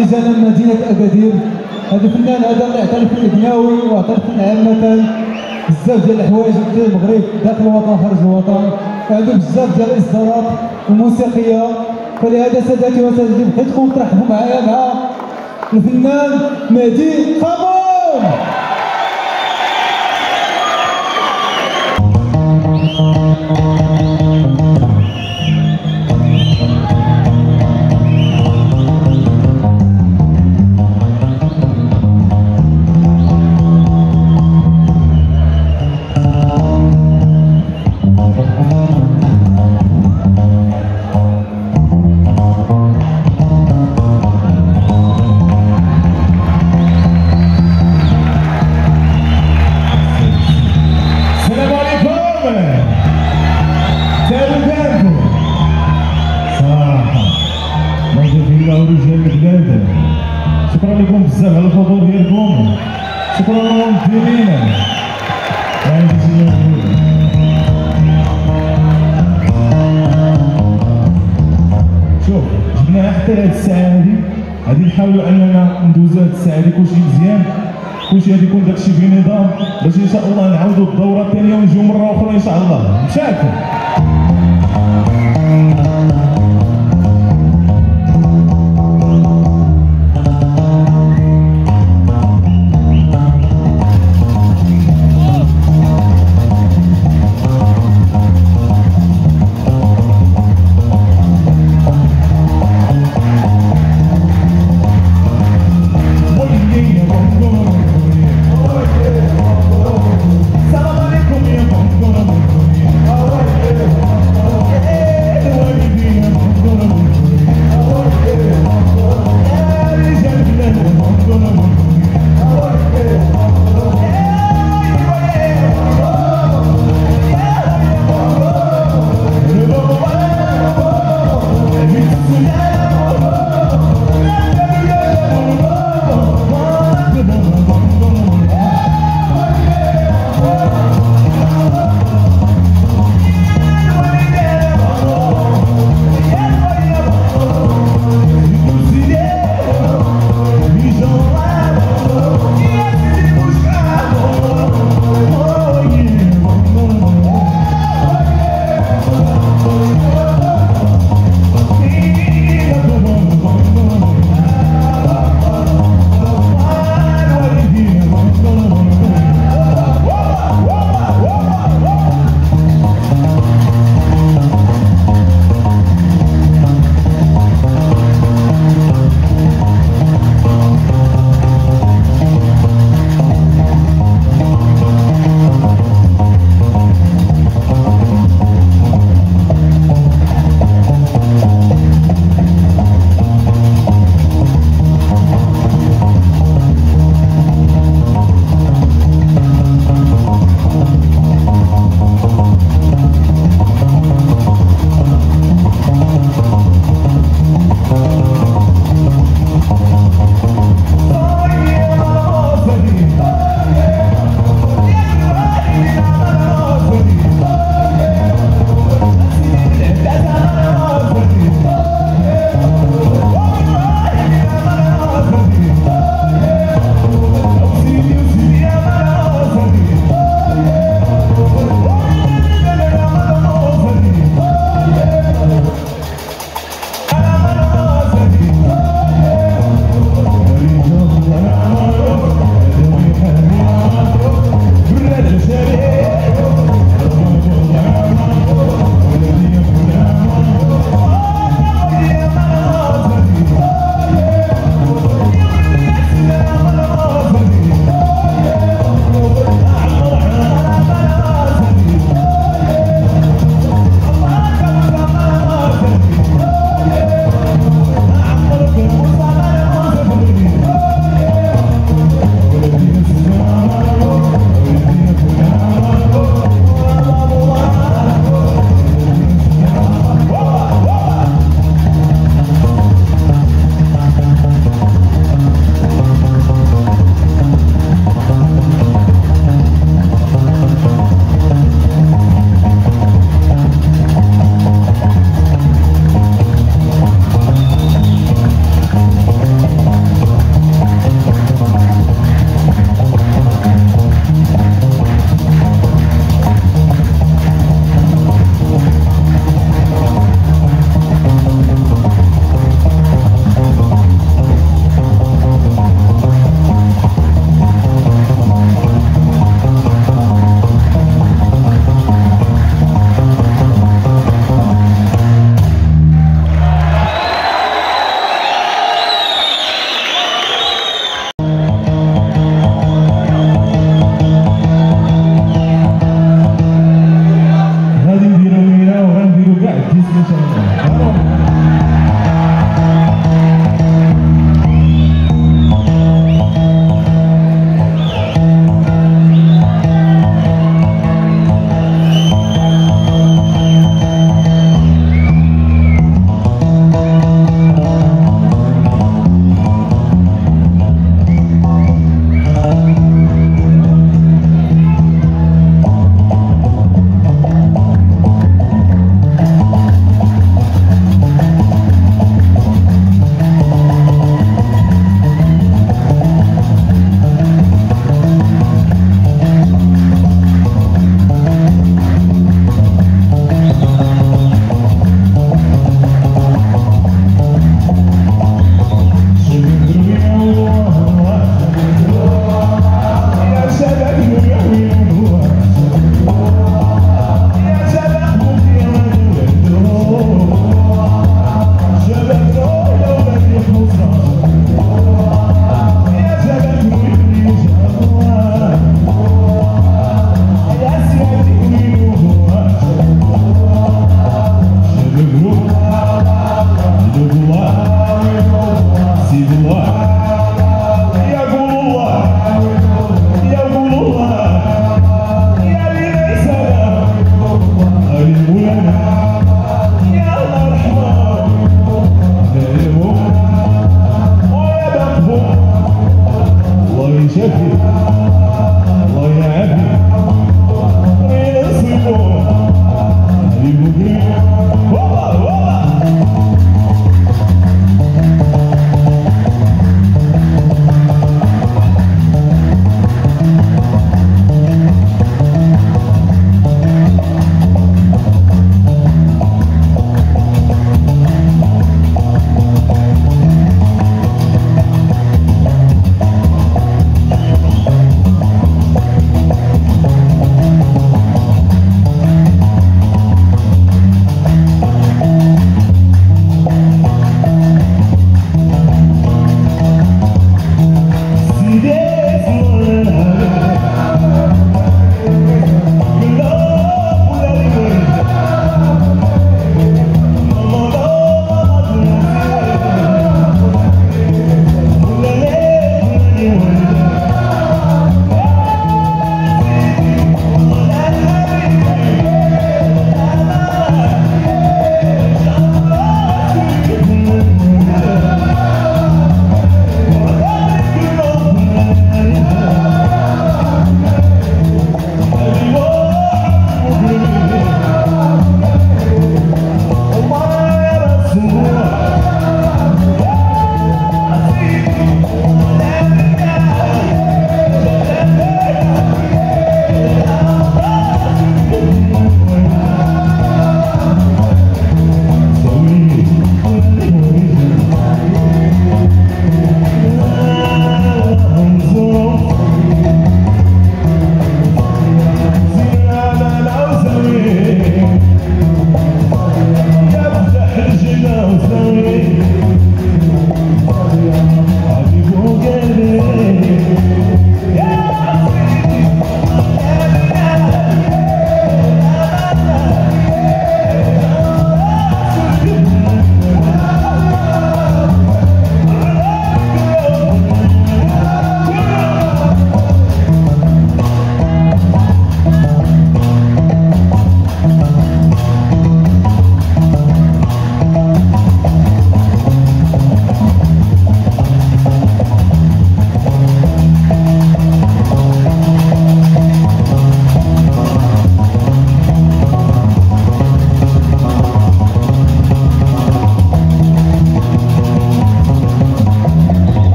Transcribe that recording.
اللي جانا من مدينة اكادير هذا الفنان هذا الله يعترف الادناوي واعترف عامه بزاف ديال الحوايج في المغرب داخل الوطن خارج الوطن. وعنده بزاف ديال الإصدارات الموسيقية. فلهذا سادتي وسادتي بغيتكم ترحبوا معايا مع الفنان مهدي خامون شكرا نقول. شوف جبناها حتى لهاد الساعة هادي. غادي نحاولوا أننا ندوزو هاد الساعة هادي. كلشي مزيان. كلشي غادي يكون داكشي بنظام. باش إن شاء الله نعاودوا الدورة الثانية ونجيو مرة أخرى إن شاء الله. مشاكل.